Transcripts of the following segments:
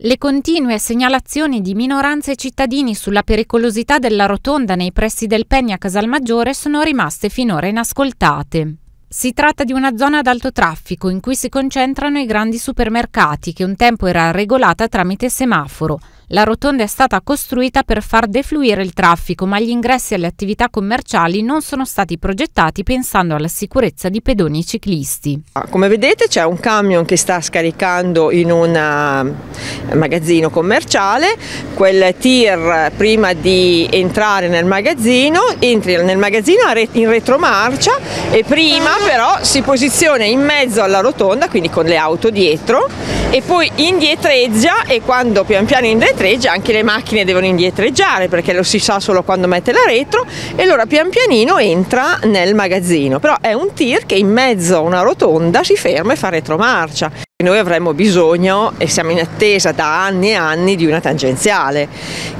Le continue segnalazioni di minoranze e cittadini sulla pericolosità della rotonda nei pressi del Pegna Casalmaggiore sono rimaste finora inascoltate. Si tratta di una zona ad alto traffico in cui si concentrano i grandi supermercati che un tempo era regolata tramite semaforo. La rotonda è stata costruita per far defluire il traffico, ma gli ingressi alle attività commerciali non sono stati progettati pensando alla sicurezza di pedoni e ciclisti. Ah, come vedete c'è un camion che sta scaricando in un eh, magazzino commerciale, quel tir prima di entrare nel magazzino, entri nel magazzino in retromarcia e prima però si posiziona in mezzo alla rotonda, quindi con le auto dietro, e poi indietreggia e quando pian piano indietreggia anche le macchine devono indietreggiare perché lo si sa solo quando mette la retro e allora pian pianino entra nel magazzino. Però è un tir che in mezzo a una rotonda si ferma e fa retromarcia. Noi avremmo bisogno e siamo in attesa da anni e anni di una tangenziale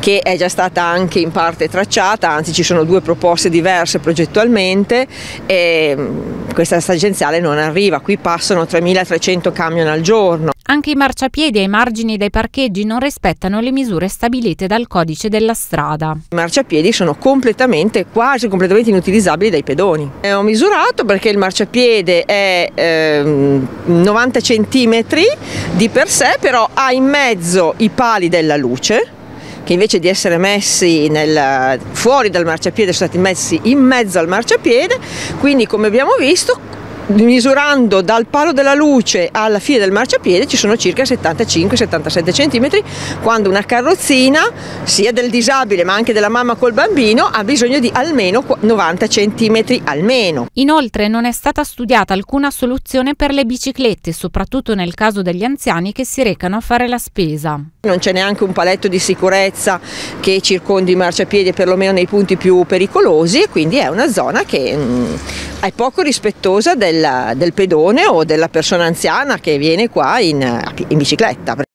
che è già stata anche in parte tracciata, anzi ci sono due proposte diverse progettualmente e mm, questa tangenziale non arriva, qui passano 3300 camion al giorno. Anche i marciapiedi ai margini dei parcheggi non rispettano le misure stabilite dal codice della strada. I marciapiedi sono completamente, quasi completamente inutilizzabili dai pedoni. E ho misurato perché il marciapiede è eh, 90 cm di per sé, però ha in mezzo i pali della luce che invece di essere messi nel, fuori dal marciapiede sono stati messi in mezzo al marciapiede, quindi come abbiamo visto misurando dal palo della luce alla fine del marciapiede ci sono circa 75-77 cm quando una carrozzina sia del disabile ma anche della mamma col bambino ha bisogno di almeno 90 cm almeno. Inoltre non è stata studiata alcuna soluzione per le biciclette soprattutto nel caso degli anziani che si recano a fare la spesa. Non c'è neanche un paletto di sicurezza che circondi i marciapiedi perlomeno nei punti più pericolosi e quindi è una zona che mm, è poco rispettosa del, del, pedone o della persona anziana che viene qua in, in bicicletta.